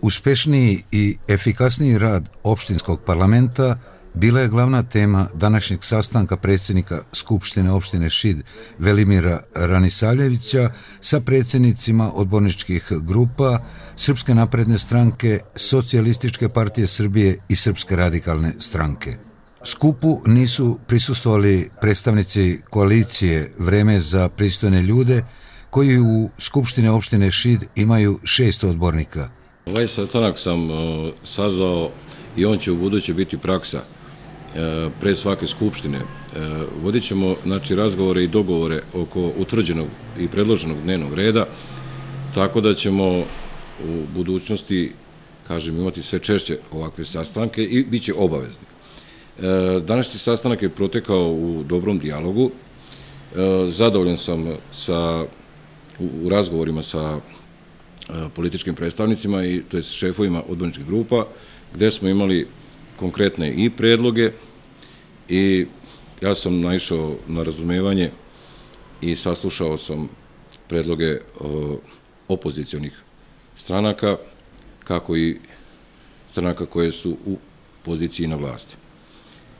Uspešniji i efikasniji rad opštinskog parlamenta bila je glavna tema današnjeg sastanka predsjednika Skupštine opštine Šid Velimira Ranisaljevića sa predsjednicima odborničkih grupa Srpske napredne stranke, Socijalističke partije Srbije i Srpske radikalne stranke. Skupu nisu prisustovali predstavnici koalicije Vreme za pristojne ljude koji u Skupštine opštine Šid imaju šest odbornika. Ovaj sastanak sam sazvao i on će u buduće biti praksa e, pre svake skupštine. E, vodit ćemo znači, razgovore i dogovore oko utvrđenog i predloženog dnevnog reda, tako da ćemo u budućnosti, kažem, imati sve češće ovakve sastanke i bit će obavezni. E, današnji sastanak je protekao u dobrom dijalogu. Zadovoljan sam sa, u razgovorima sa e, političkim predstavnicima i to je šefovima odborničkih grupa, gde smo imali konkretne i predloge i ja sam naišao na razumevanje i saslušao sam predloge e, opozicijonih stranaka, kako i stranaka koje su u poziciji na vlasti.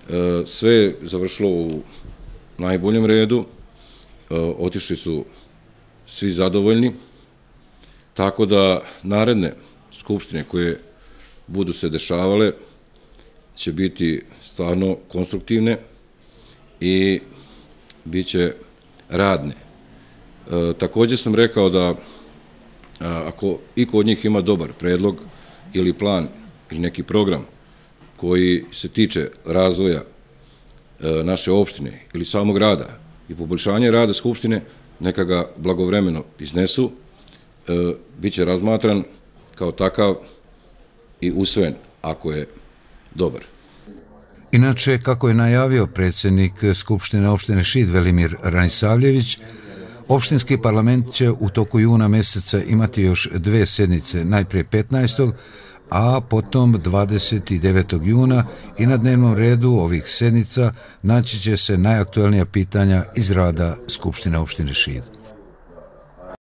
E, sve je završilo u najboljem redu, otišli su svi zadovoljni, Tako da naredne skupštine koje budu se dešavale će biti stvarno konstruktivne i bit će radne. E, također sam rekao da e, ako i kod njih ima dobar predlog ili plan ili neki program koji se tiče razvoja e, naše opštine ili samog rada i poboljšanje rada skupštine, neka ga blagovremeno iznesu, E, bit će razmatran kao takav i usvojen ako je dobar. Inače, kako je najavio predsjednik Skupštine opštine Šid Velimir Ranisavljević, opštinski parlament će u toku juna mjeseca imati još dve sednice, najprije 15 a potom 29. juna i na dnevnom redu ovih sednica naći će se najaktuelnija pitanja iz rada Skupštine opštine Šid.